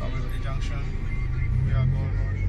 Babelwood Junction. We are going on